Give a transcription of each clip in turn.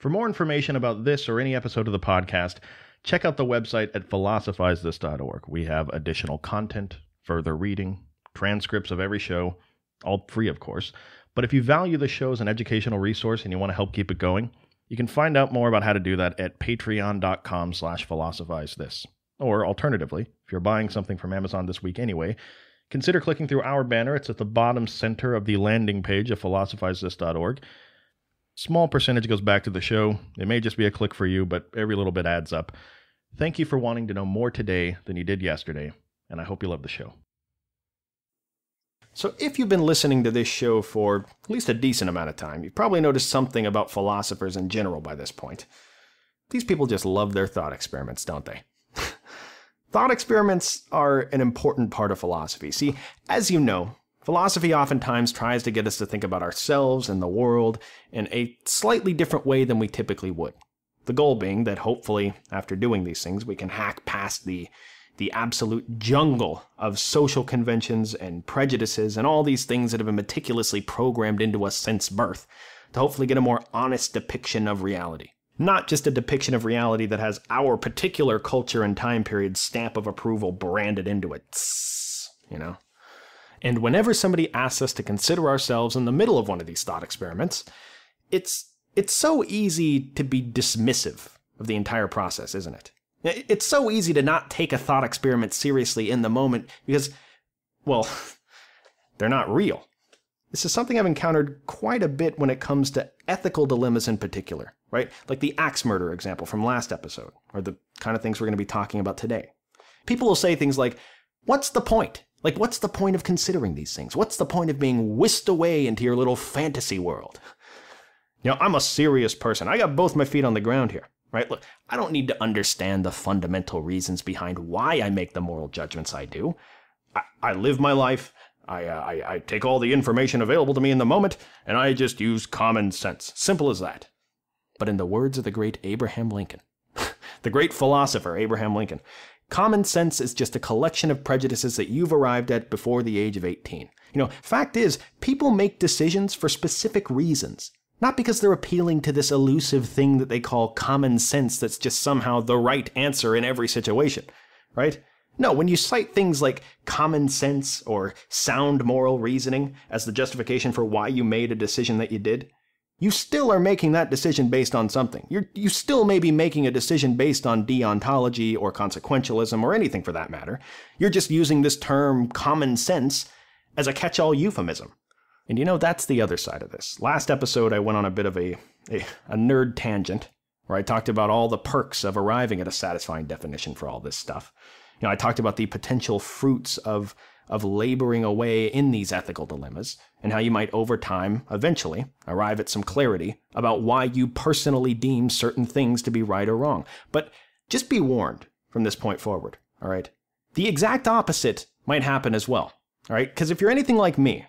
For more information about this or any episode of the podcast, check out the website at philosophizethis.org. We have additional content, further reading, transcripts of every show, all free, of course. But if you value the show as an educational resource and you want to help keep it going, you can find out more about how to do that at patreon.com slash philosophize this. Or alternatively, if you're buying something from Amazon this week anyway, consider clicking through our banner. It's at the bottom center of the landing page of philosophizethis.org. Small percentage goes back to the show. It may just be a click for you, but every little bit adds up. Thank you for wanting to know more today than you did yesterday, and I hope you love the show. So, if you've been listening to this show for at least a decent amount of time, you've probably noticed something about philosophers in general by this point. These people just love their thought experiments, don't they? thought experiments are an important part of philosophy. See, as you know, philosophy oftentimes tries to get us to think about ourselves and the world in a slightly different way than we typically would. The goal being that hopefully, after doing these things, we can hack past the the absolute jungle of social conventions and prejudices and all these things that have been meticulously programmed into us since birth to hopefully get a more honest depiction of reality. Not just a depiction of reality that has our particular culture and time period stamp of approval branded into it. You know? And whenever somebody asks us to consider ourselves in the middle of one of these thought experiments, it's it's so easy to be dismissive of the entire process, isn't it? It's so easy to not take a thought experiment seriously in the moment because, well, they're not real. This is something I've encountered quite a bit when it comes to ethical dilemmas in particular, right? Like the axe murder example from last episode, or the kind of things we're going to be talking about today. People will say things like, What's the point? Like, what's the point of considering these things? What's the point of being whisked away into your little fantasy world? Know, I'm a serious person. I got both my feet on the ground here right? Look, I don't need to understand the fundamental reasons behind why I make the moral judgments I do. I, I live my life. I, uh, I, I take all the information available to me in the moment, and I just use common sense. Simple as that. But in the words of the great Abraham Lincoln, the great philosopher Abraham Lincoln, common sense is just a collection of prejudices that you've arrived at before the age of 18. You know, fact is, people make decisions for specific reasons. Not because they're appealing to this elusive thing that they call common sense that's just somehow the right answer in every situation, right? No, when you cite things like common sense or sound moral reasoning as the justification for why you made a decision that you did, you still are making that decision based on something. You're, you still may be making a decision based on deontology or consequentialism or anything for that matter. You're just using this term common sense as a catch all euphemism. And you know, that's the other side of this. Last episode, I went on a bit of a, a, a nerd tangent where I talked about all the perks of arriving at a satisfying definition for all this stuff. You know, I talked about the potential fruits of of laboring away in these ethical dilemmas and how you might over time eventually arrive at some clarity about why you personally deem certain things to be right or wrong. But just be warned from this point forward, all right? The exact opposite might happen as well, all right? Because if you're anything like me,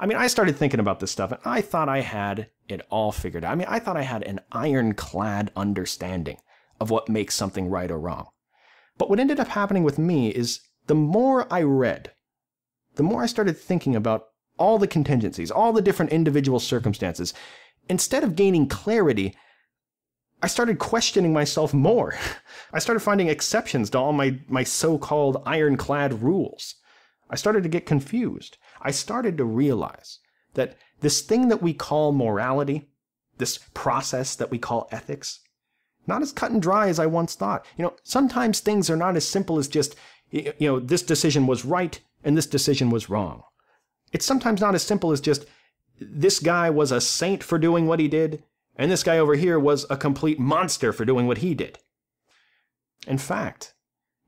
I mean, I started thinking about this stuff and I thought I had it all figured out. I mean, I thought I had an ironclad understanding of what makes something right or wrong. But what ended up happening with me is the more I read, the more I started thinking about all the contingencies, all the different individual circumstances. Instead of gaining clarity, I started questioning myself more. I started finding exceptions to all my, my so called ironclad rules. I started to get confused. I started to realize that this thing that we call morality, this process that we call ethics, not as cut and dry as I once thought. You know, sometimes things are not as simple as just, you know, this decision was right and this decision was wrong. It's sometimes not as simple as just, this guy was a saint for doing what he did, and this guy over here was a complete monster for doing what he did. In fact,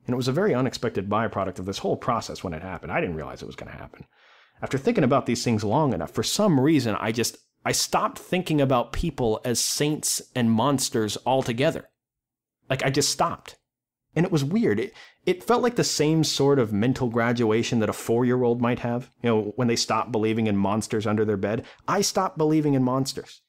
and it was a very unexpected byproduct of this whole process when it happened. I didn't realize it was going to happen. After thinking about these things long enough, for some reason, I just I stopped thinking about people as saints and monsters altogether. Like I just stopped. And it was weird. It, it felt like the same sort of mental graduation that a four year old might have, you know, when they stop believing in monsters under their bed. I stopped believing in monsters.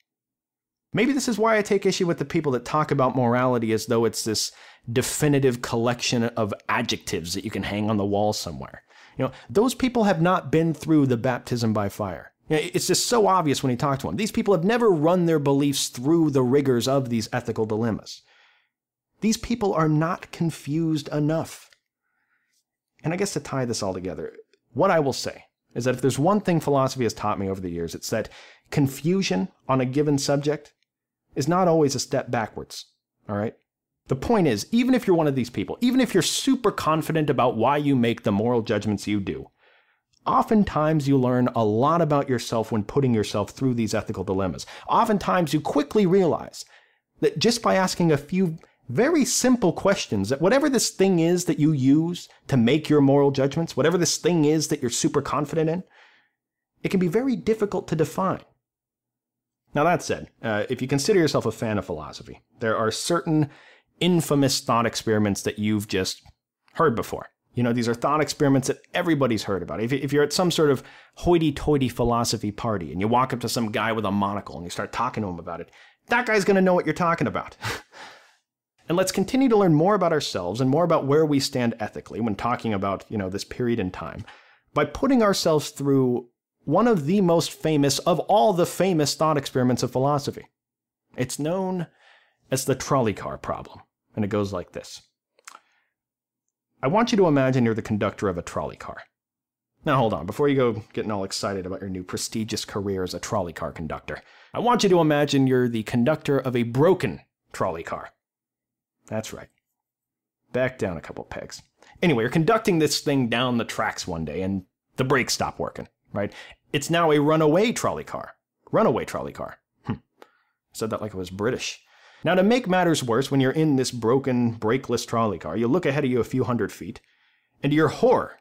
Maybe this is why I take issue with the people that talk about morality as though it's this definitive collection of adjectives that you can hang on the wall somewhere. You know, those people have not been through the baptism by fire. It's just so obvious when you talk to them. These people have never run their beliefs through the rigors of these ethical dilemmas. These people are not confused enough. And I guess to tie this all together, what I will say is that if there's one thing philosophy has taught me over the years, it's that confusion on a given subject is not always a step backwards. All right? The point is, even if you're one of these people, even if you're super confident about why you make the moral judgments you do, oftentimes you learn a lot about yourself when putting yourself through these ethical dilemmas. Oftentimes you quickly realize that just by asking a few very simple questions that whatever this thing is that you use to make your moral judgments, whatever this thing is that you're super confident in, it can be very difficult to define. Now, that said, uh, if you consider yourself a fan of philosophy, there are certain infamous thought experiments that you've just heard before. You know, these are thought experiments that everybody's heard about. If, if you're at some sort of hoity toity philosophy party and you walk up to some guy with a monocle and you start talking to him about it, that guy's going to know what you're talking about. and let's continue to learn more about ourselves and more about where we stand ethically when talking about, you know, this period in time by putting ourselves through one of the most famous of all the famous thought experiments of philosophy. It's known as the trolley car problem, and it goes like this. I want you to imagine you're the conductor of a trolley car. Now, hold on, before you go getting all excited about your new prestigious career as a trolley car conductor, I want you to imagine you're the conductor of a broken trolley car. That's right. Back down a couple pegs. Anyway, you're conducting this thing down the tracks one day, and the brakes stop working right? It's now a runaway trolley car. Runaway trolley car. Hm. Said that like it was British. Now, to make matters worse, when you're in this broken, brakeless trolley car, you look ahead of you a few hundred feet, and to your horror,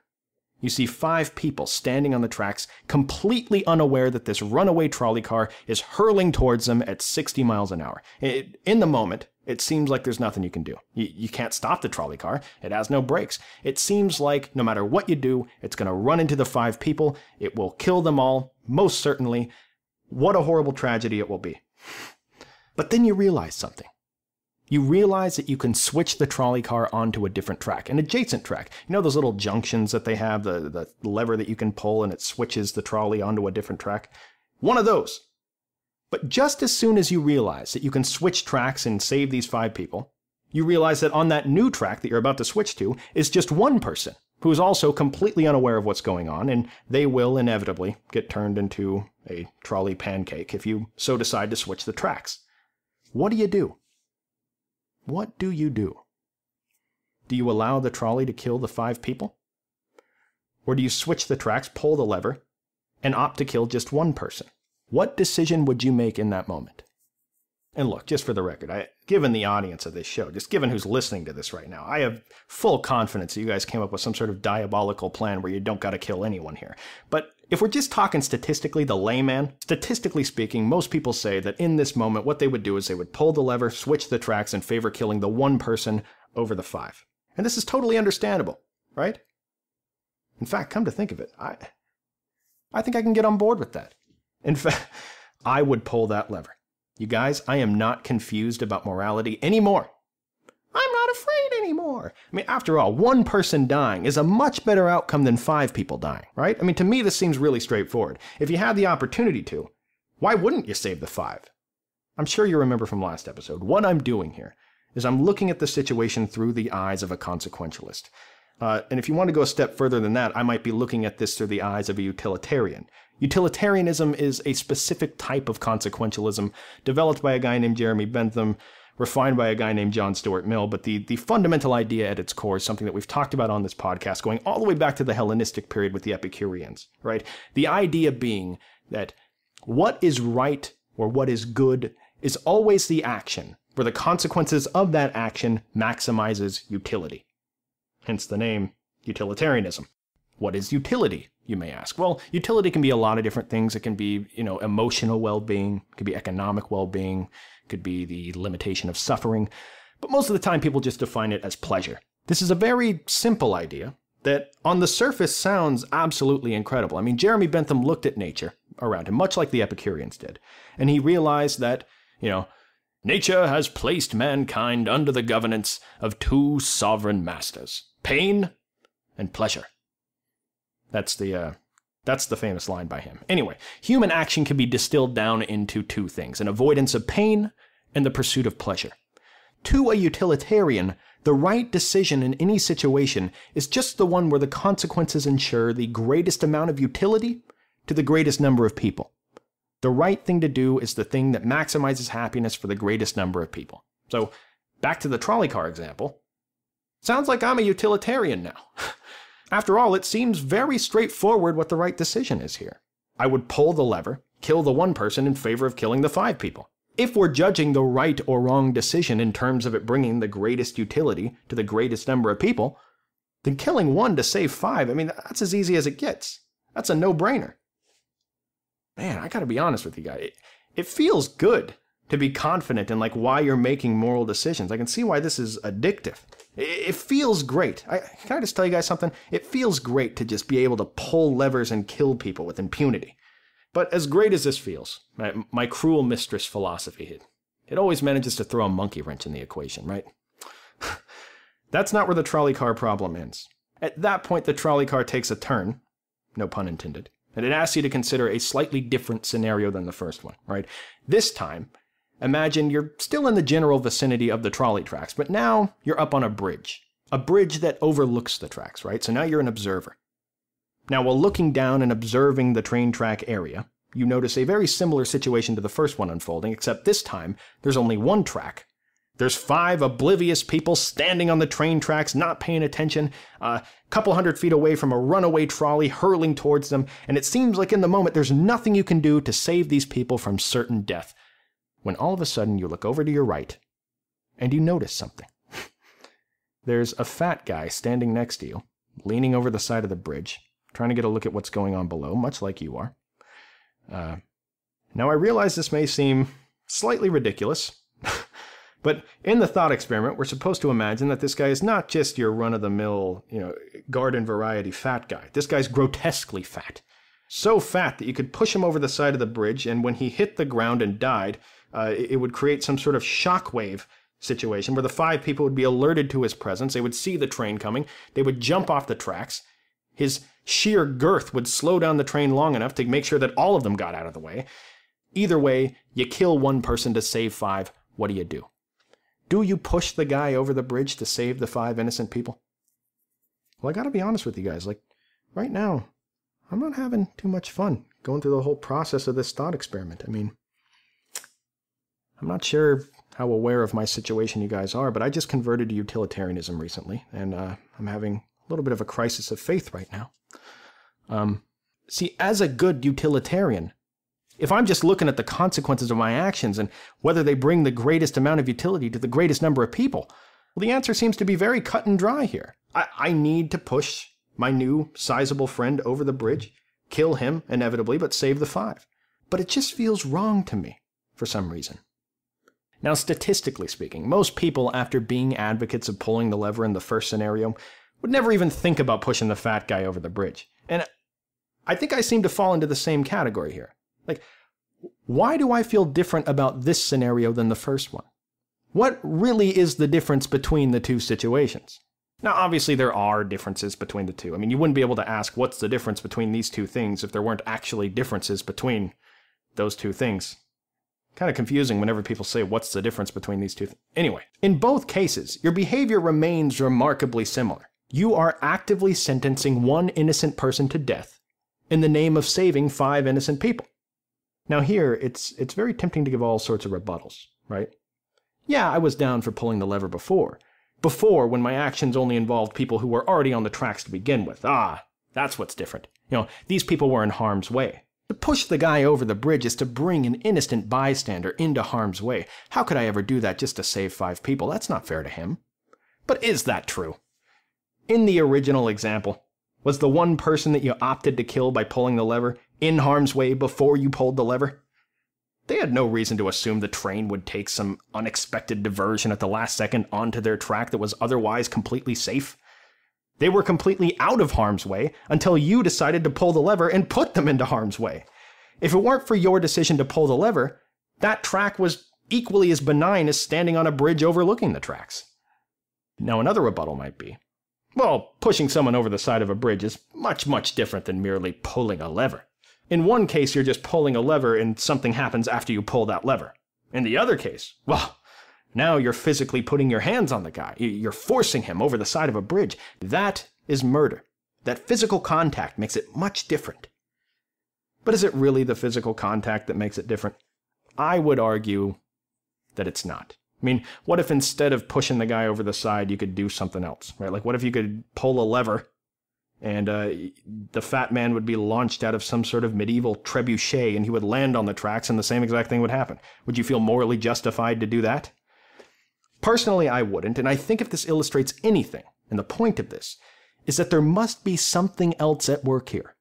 you see five people standing on the tracks, completely unaware that this runaway trolley car is hurling towards them at 60 miles an hour. It, in the moment, it seems like there's nothing you can do. You, you can't stop the trolley car. It has no brakes. It seems like no matter what you do, it's going to run into the five people. It will kill them all, most certainly. What a horrible tragedy it will be. But then you realize something. You realize that you can switch the trolley car onto a different track, an adjacent track. You know those little junctions that they have, the, the lever that you can pull and it switches the trolley onto a different track? One of those. But just as soon as you realize that you can switch tracks and save these five people, you realize that on that new track that you're about to switch to is just one person who is also completely unaware of what's going on, and they will inevitably get turned into a trolley pancake if you so decide to switch the tracks. What do you do? What do you do? Do you allow the trolley to kill the five people? Or do you switch the tracks, pull the lever, and opt to kill just one person? What decision would you make in that moment? And look, just for the record, I, given the audience of this show, just given who's listening to this right now, I have full confidence that you guys came up with some sort of diabolical plan where you don't got to kill anyone here. But if we're just talking statistically, the layman, statistically speaking, most people say that in this moment, what they would do is they would pull the lever, switch the tracks, and favor killing the one person over the five. And this is totally understandable, right? In fact, come to think of it, I, I think I can get on board with that. In fact, I would pull that lever. You guys, I am not confused about morality anymore. I'm not afraid anymore. I mean, after all, one person dying is a much better outcome than five people dying, right? I mean, to me, this seems really straightforward. If you had the opportunity to, why wouldn't you save the five? I'm sure you remember from last episode. What I'm doing here is I'm looking at the situation through the eyes of a consequentialist. Uh, and if you want to go a step further than that, I might be looking at this through the eyes of a utilitarian. Utilitarianism is a specific type of consequentialism developed by a guy named Jeremy Bentham, refined by a guy named John Stuart Mill. But the, the fundamental idea at its core is something that we've talked about on this podcast, going all the way back to the Hellenistic period with the Epicureans, right? The idea being that what is right or what is good is always the action, where the consequences of that action maximizes utility. Hence the name utilitarianism. What is utility? you may ask. Well, utility can be a lot of different things. It can be, you know, emotional well-being, it could be economic well-being, it could be the limitation of suffering. But most of the time people just define it as pleasure. This is a very simple idea that on the surface sounds absolutely incredible. I mean, Jeremy Bentham looked at nature around him, much like the Epicureans did, and he realized that, you know, nature has placed mankind under the governance of two sovereign masters, pain and pleasure. That's the uh, That's the famous line by him. Anyway, human action can be distilled down into two things an avoidance of pain and the pursuit of pleasure. To a utilitarian, the right decision in any situation is just the one where the consequences ensure the greatest amount of utility to the greatest number of people. The right thing to do is the thing that maximizes happiness for the greatest number of people. So, back to the trolley car example. Sounds like I'm a utilitarian now. After all, it seems very straightforward what the right decision is here. I would pull the lever, kill the one person in favor of killing the five people. If we're judging the right or wrong decision in terms of it bringing the greatest utility to the greatest number of people, then killing one to save five, I mean, that's as easy as it gets. That's a no brainer. Man, I gotta be honest with you guys. It, it feels good to be confident in like why you're making moral decisions. I can see why this is addictive. It feels great. I, can I just tell you guys something? It feels great to just be able to pull levers and kill people with impunity. But as great as this feels, my, cruel mistress philosophy, it, it always manages to throw a monkey wrench in the equation, right? That's not where the trolley car problem ends. At that point, the trolley car takes a turn, no pun intended, and it asks you to consider a slightly different scenario than the first one, right? This time, Imagine you're still in the general vicinity of the trolley tracks, but now you're up on a bridge. A bridge that overlooks the tracks, right? So now you're an observer. Now, while looking down and observing the train track area, you notice a very similar situation to the first one unfolding, except this time there's only one track. There's five oblivious people standing on the train tracks, not paying attention, a couple hundred feet away from a runaway trolley hurling towards them, and it seems like in the moment there's nothing you can do to save these people from certain death when all of a sudden you look over to your right and you notice something. There's a fat guy standing next to you, leaning over the side of the bridge, trying to get a look at what's going on below, much like you are. Uh, now, I realize this may seem slightly ridiculous, but in the thought experiment, we're supposed to imagine that this guy is not just your run of the mill, you know, garden variety fat guy. This guy's grotesquely fat. So fat that you could push him over the side of the bridge, and when he hit the ground and died, uh, it would create some sort of shockwave situation where the five people would be alerted to his presence. They would see the train coming. They would jump off the tracks. His sheer girth would slow down the train long enough to make sure that all of them got out of the way. Either way, you kill one person to save five. What do you do? Do you push the guy over the bridge to save the five innocent people? Well, I gotta be honest with you guys. Like, right now, I'm not having too much fun going through the whole process of this thought experiment. I mean, I'm not sure how aware of my situation you guys are, but I just converted to utilitarianism recently, and uh, I'm having a little bit of a crisis of faith right now. Um, see, as a good utilitarian, if I'm just looking at the consequences of my actions and whether they bring the greatest amount of utility to the greatest number of people, well, the answer seems to be very cut and dry here. I, I need to push my new sizable friend over the bridge, kill him inevitably, but save the five. But it just feels wrong to me for some reason. Now, statistically speaking, most people, after being advocates of pulling the lever in the first scenario, would never even think about pushing the fat guy over the bridge. And I think I seem to fall into the same category here. Like, why do I feel different about this scenario than the first one? What really is the difference between the two situations? Now, obviously, there are differences between the two. I mean, you wouldn't be able to ask what's the difference between these two things if there weren't actually differences between those two things. Kind of confusing whenever people say, what's the difference between these two? Anyway, in both cases, your behavior remains remarkably similar. You are actively sentencing one innocent person to death in the name of saving five innocent people. Now here, it's, it's very tempting to give all sorts of rebuttals, right? Yeah, I was down for pulling the lever before. Before, when my actions only involved people who were already on the tracks to begin with. Ah, that's what's different. You know, these people were in harm's way. To push the guy over the bridge is to bring an innocent bystander into harm's way. How could I ever do that just to save five people? That's not fair to him. But is that true? In the original example, was the one person that you opted to kill by pulling the lever in harm's way before you pulled the lever? They had no reason to assume the train would take some unexpected diversion at the last second onto their track that was otherwise completely safe. They were completely out of harm's way until you decided to pull the lever and put them into harm's way. If it weren't for your decision to pull the lever, that track was equally as benign as standing on a bridge overlooking the tracks. Now, another rebuttal might be Well, pushing someone over the side of a bridge is much, much different than merely pulling a lever. In one case, you're just pulling a lever and something happens after you pull that lever. In the other case, well, now you're physically putting your hands on the guy. You're forcing him over the side of a bridge. That is murder. That physical contact makes it much different. But is it really the physical contact that makes it different? I would argue that it's not. I mean, what if instead of pushing the guy over the side, you could do something else, right? Like, what if you could pull a lever and uh, the fat man would be launched out of some sort of medieval trebuchet and he would land on the tracks and the same exact thing would happen? Would you feel morally justified to do that? Personally, I wouldn't, and I think if this illustrates anything, and the point of this, is that there must be something else at work here.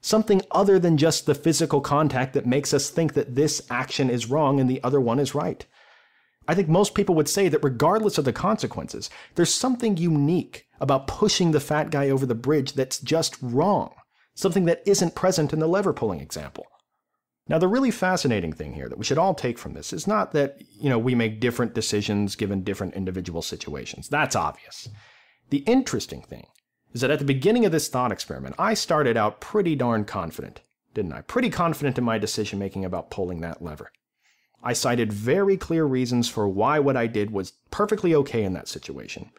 Something other than just the physical contact that makes us think that this action is wrong and the other one is right. I think most people would say that regardless of the consequences, there's something unique about pushing the fat guy over the bridge that's just wrong, something that isn't present in the lever pulling example. Now, the really fascinating thing here that we should all take from this is not that, you know, we make different decisions given different individual situations. That's obvious. The interesting thing is that at the beginning of this thought experiment, I started out pretty darn confident, didn't I? Pretty confident in my decision making about pulling that lever. I cited very clear reasons for why what I did was perfectly okay in that situation.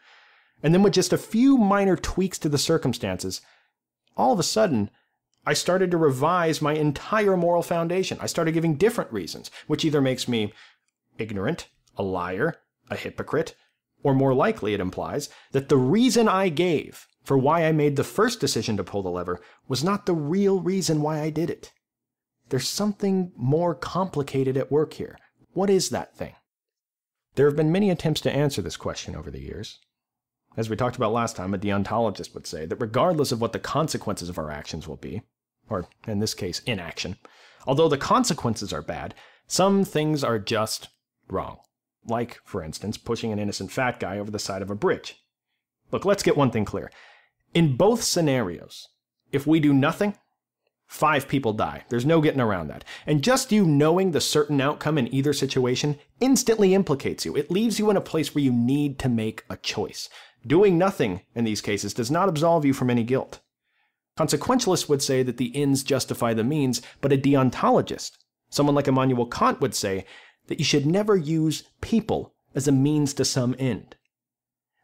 And then with just a few minor tweaks to the circumstances, all of a sudden, I started to revise my entire moral foundation. I started giving different reasons, which either makes me ignorant, a liar, a hypocrite, or more likely, it implies that the reason I gave for why I made the first decision to pull the lever was not the real reason why I did it. There's something more complicated at work here. What is that thing? There have been many attempts to answer this question over the years. As we talked about last time, a deontologist would say that regardless of what the consequences of our actions will be, or in this case, inaction, although the consequences are bad, some things are just wrong. Like, for instance, pushing an innocent fat guy over the side of a bridge. Look, let's get one thing clear. In both scenarios, if we do nothing, Five people die. There's no getting around that. And just you knowing the certain outcome in either situation instantly implicates you. It leaves you in a place where you need to make a choice. Doing nothing in these cases does not absolve you from any guilt. Consequentialists would say that the ends justify the means, but a deontologist, someone like Immanuel Kant, would say that you should never use people as a means to some end.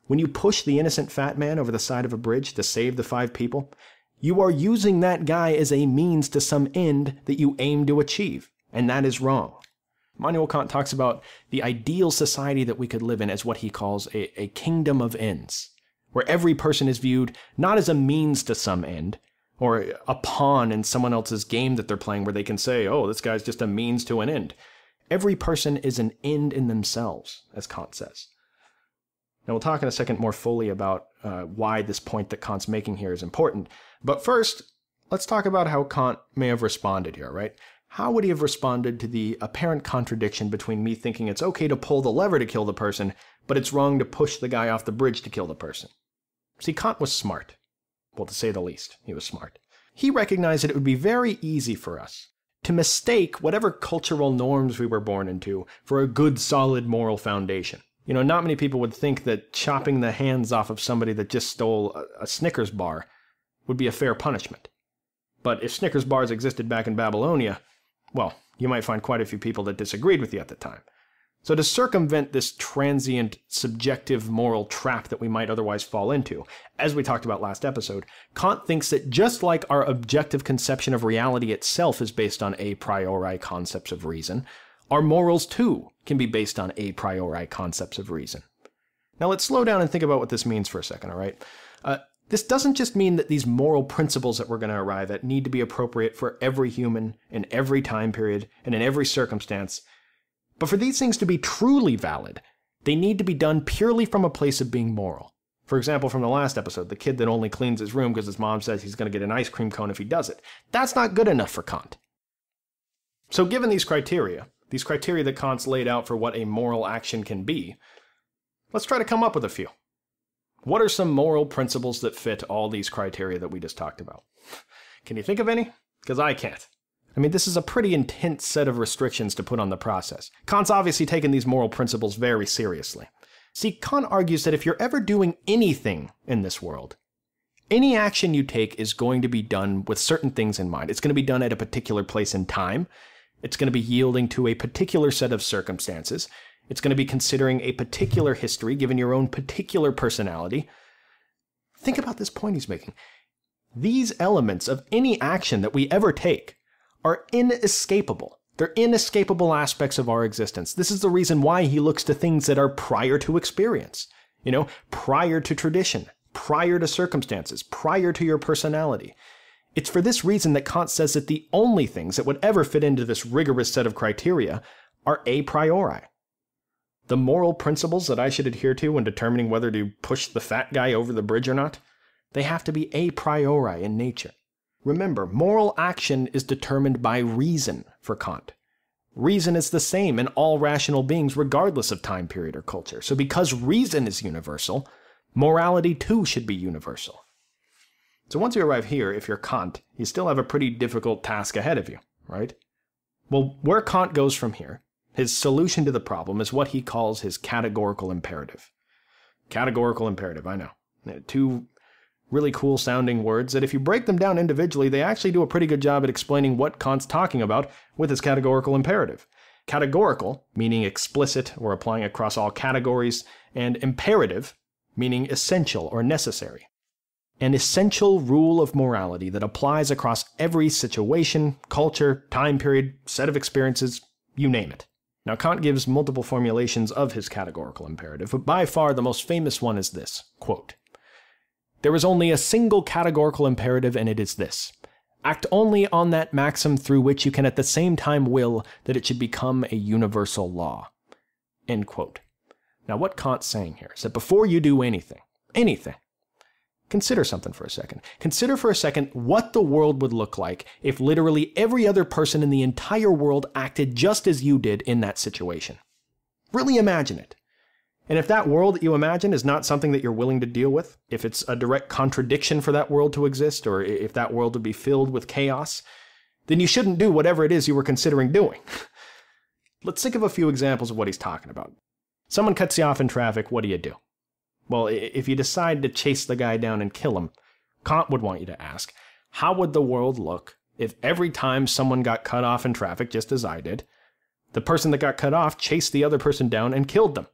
When you push the innocent fat man over the side of a bridge to save the five people, you are using that guy as a means to some end that you aim to achieve, and that is wrong. Immanuel Kant talks about the ideal society that we could live in as what he calls a, a kingdom of ends, where every person is viewed not as a means to some end, or a pawn in someone else's game that they're playing where they can say, oh, this guy's just a means to an end. Every person is an end in themselves, as Kant says. Now, we'll talk in a second more fully about uh, why this point that Kant's making here is important. But first, let's talk about how Kant may have responded here, right? How would he have responded to the apparent contradiction between me thinking it's okay to pull the lever to kill the person, but it's wrong to push the guy off the bridge to kill the person? See, Kant was smart. Well, to say the least, he was smart. He recognized that it would be very easy for us to mistake whatever cultural norms we were born into for a good, solid moral foundation. You know, not many people would think that chopping the hands off of somebody that just stole a, a Snickers bar would be a fair punishment. But if Snickers bars existed back in Babylonia, well, you might find quite a few people that disagreed with you at the time. So, to circumvent this transient, subjective moral trap that we might otherwise fall into, as we talked about last episode, Kant thinks that just like our objective conception of reality itself is based on a priori concepts of reason, our morals too can be based on a priori concepts of reason. Now, let's slow down and think about what this means for a second, all right? Uh, this doesn't just mean that these moral principles that we're going to arrive at need to be appropriate for every human in every time period and in every circumstance. But for these things to be truly valid, they need to be done purely from a place of being moral. For example, from the last episode, the kid that only cleans his room because his mom says he's going to get an ice cream cone if he does it. That's not good enough for Kant. So, given these criteria, these criteria that Kant's laid out for what a moral action can be, let's try to come up with a few. What are some moral principles that fit all these criteria that we just talked about? Can you think of any? Because I can't. I mean, this is a pretty intense set of restrictions to put on the process. Kant's obviously taken these moral principles very seriously. See, Kant argues that if you're ever doing anything in this world, any action you take is going to be done with certain things in mind. It's going to be done at a particular place in time. It's going to be yielding to a particular set of circumstances. It's going to be considering a particular history, given your own particular personality. Think about this point he's making. These elements of any action that we ever take are inescapable. They're inescapable aspects of our existence. This is the reason why he looks to things that are prior to experience, you know, prior to tradition, prior to circumstances, prior to your personality. It's for this reason that Kant says that the only things that would ever fit into this rigorous set of criteria are a priori. The moral principles that I should adhere to when determining whether to push the fat guy over the bridge or not, they have to be a priori in nature. Remember, moral action is determined by reason for Kant. Reason is the same in all rational beings, regardless of time period or culture. So, because reason is universal, morality too should be universal. So, once you arrive here, if you're Kant, you still have a pretty difficult task ahead of you, right? Well, where Kant goes from here, his solution to the problem is what he calls his categorical imperative. Categorical imperative, I know. Two really cool sounding words that if you break them down individually, they actually do a pretty good job at explaining what Kant's talking about with his categorical imperative. Categorical, meaning explicit or applying across all categories, and imperative, meaning essential or necessary. An essential rule of morality that applies across every situation, culture, time period, set of experiences, you name it. Now, Kant gives multiple formulations of his categorical imperative, but by far the most famous one is this quote, there is only a single categorical imperative, and it is this act only on that maxim through which you can at the same time will that it should become a universal law. End quote. Now, what Kant's saying here is that before you do anything, anything, consider something for a second. Consider for a second what the world would look like if literally every other person in the entire world acted just as you did in that situation. Really imagine it. And if that world that you imagine is not something that you're willing to deal with, if it's a direct contradiction for that world to exist, or if that world would be filled with chaos, then you shouldn't do whatever it is you were considering doing. Let's think of a few examples of what he's talking about. Someone cuts you off in traffic, what do you do? Well, if you decide to chase the guy down and kill him, Kant would want you to ask, how would the world look if every time someone got cut off in traffic, just as I did, the person that got cut off chased the other person down and killed them?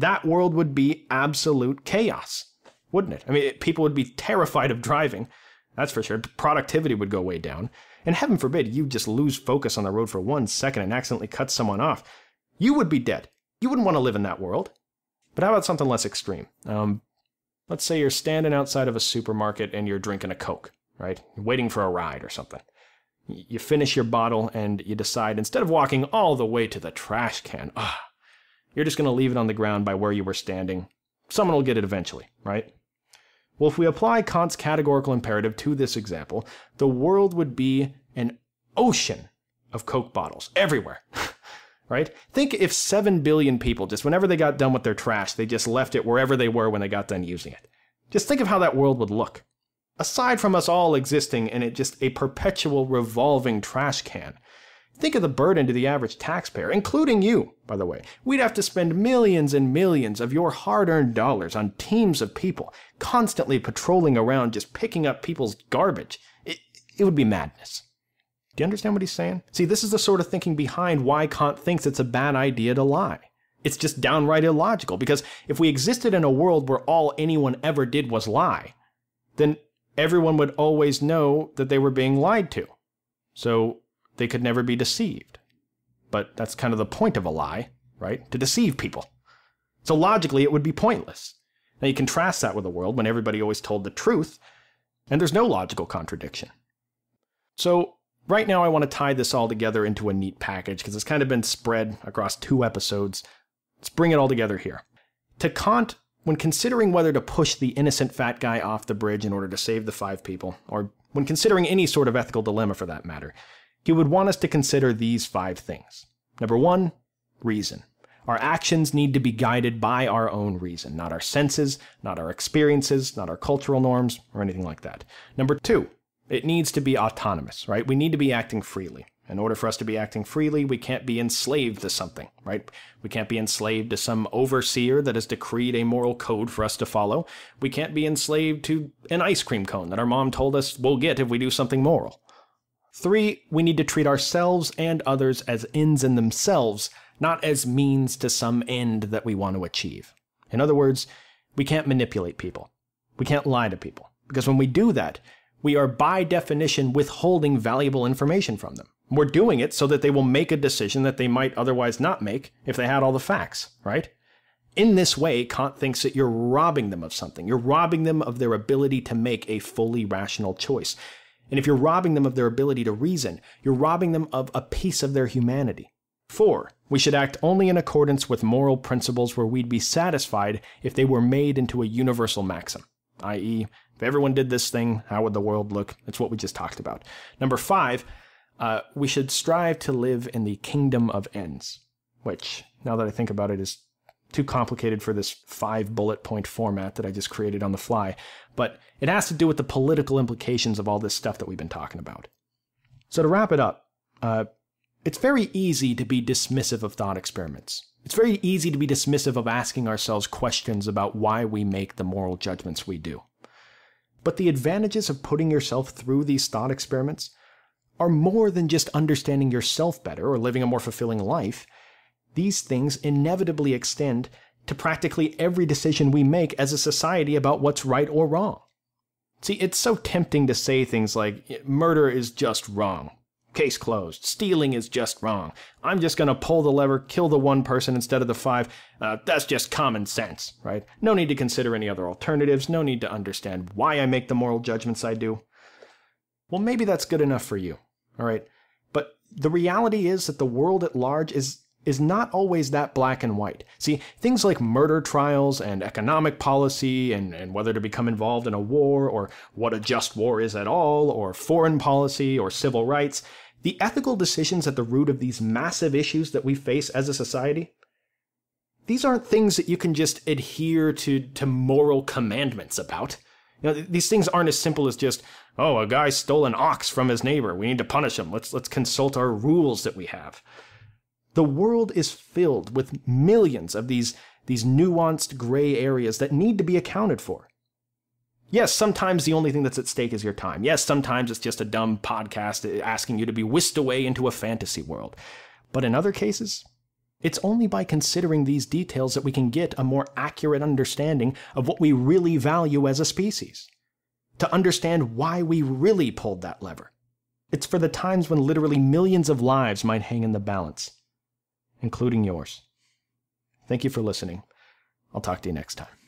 That world would be absolute chaos, wouldn't it? I mean, people would be terrified of driving. That's for sure. Productivity would go way down. And heaven forbid you just lose focus on the road for one second and accidentally cut someone off. You would be dead. You wouldn't want to live in that world. But how about something less extreme? Um, let's say you're standing outside of a supermarket and you're drinking a Coke, right? You're waiting for a ride or something. You finish your bottle and you decide instead of walking all the way to the trash can, ah, you're just going to leave it on the ground by where you were standing. Someone will get it eventually, right? Well, if we apply Kant's categorical imperative to this example, the world would be an ocean of Coke bottles everywhere. right? Think if 7 billion people, just whenever they got done with their trash, they just left it wherever they were when they got done using it. Just think of how that world would look. Aside from us all existing in it just a perpetual revolving trash can, Think of the burden to the average taxpayer, including you, by the way. We'd have to spend millions and millions of your hard earned dollars on teams of people constantly patrolling around just picking up people's garbage. It, it would be madness. Do you understand what he's saying? See, this is the sort of thinking behind why Kant thinks it's a bad idea to lie. It's just downright illogical, because if we existed in a world where all anyone ever did was lie, then everyone would always know that they were being lied to. So they could never be deceived. But that's kind of the point of a lie, right? To deceive people. So logically, it would be pointless. Now you contrast that with a world when everybody always told the truth, and there's no logical contradiction. So right now I want to tie this all together into a neat package because it's kind of been spread across two episodes. Let's bring it all together here. To Kant, when considering whether to push the innocent fat guy off the bridge in order to save the five people, or when considering any sort of ethical dilemma for that matter, he would want us to consider these five things. Number one, reason. Our actions need to be guided by our own reason, not our senses, not our experiences, not our cultural norms, or anything like that. Number two, it needs to be autonomous, right? We need to be acting freely. In order for us to be acting freely, we can't be enslaved to something, right? We can't be enslaved to some overseer that has decreed a moral code for us to follow. We can't be enslaved to an ice cream cone that our mom told us we'll get if we do something moral. Three, we need to treat ourselves and others as ends in themselves, not as means to some end that we want to achieve. In other words, we can't manipulate people. We can't lie to people. Because when we do that, we are by definition withholding valuable information from them. We're doing it so that they will make a decision that they might otherwise not make if they had all the facts, right? In this way, Kant thinks that you're robbing them of something. You're robbing them of their ability to make a fully rational choice. And if you're robbing them of their ability to reason, you're robbing them of a piece of their humanity. Four, we should act only in accordance with moral principles where we'd be satisfied if they were made into a universal maxim, i.e., if everyone did this thing, how would the world look? That's what we just talked about. Number five, uh, we should strive to live in the kingdom of ends, which, now that I think about it, is too complicated for this five bullet point format that I just created on the fly. But it has to do with the political implications of all this stuff that we've been talking about. So to wrap it up, uh, it's very easy to be dismissive of thought experiments. It's very easy to be dismissive of asking ourselves questions about why we make the moral judgments we do. But the advantages of putting yourself through these thought experiments are more than just understanding yourself better or living a more fulfilling life. These things inevitably extend to practically every decision we make as a society about what's right or wrong. See, it's so tempting to say things like, murder is just wrong. Case closed. Stealing is just wrong. I'm just going to pull the lever, kill the one person instead of the five. Uh, that's just common sense, right? No need to consider any other alternatives. No need to understand why I make the moral judgments I do. Well, maybe that's good enough for you, all right? But the reality is that the world at large is is not always that black and white. See, things like murder trials and economic policy and, and whether to become involved in a war or what a just war is at all or foreign policy or civil rights, the ethical decisions at the root of these massive issues that we face as a society, these aren't things that you can just adhere to, to moral commandments about. You know, these things aren't as simple as just, oh, a guy stole an ox from his neighbor. We need to punish him. Let's, let's consult our rules that we have. The world is filled with millions of these, these nuanced gray areas that need to be accounted for. Yes, sometimes the only thing that's at stake is your time. Yes, sometimes it's just a dumb podcast asking you to be whisked away into a fantasy world. But in other cases, it's only by considering these details that we can get a more accurate understanding of what we really value as a species. To understand why we really pulled that lever. It's for the times when literally millions of lives might hang in the balance, including yours. Thank you for listening. I'll talk to you next time.